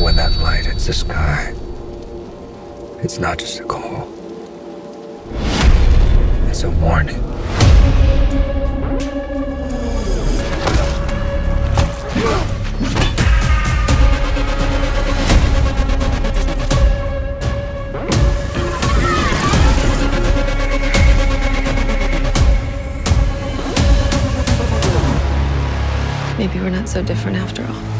When that light hits the sky, it's not just a call, it's a warning. Maybe we're not so different after all.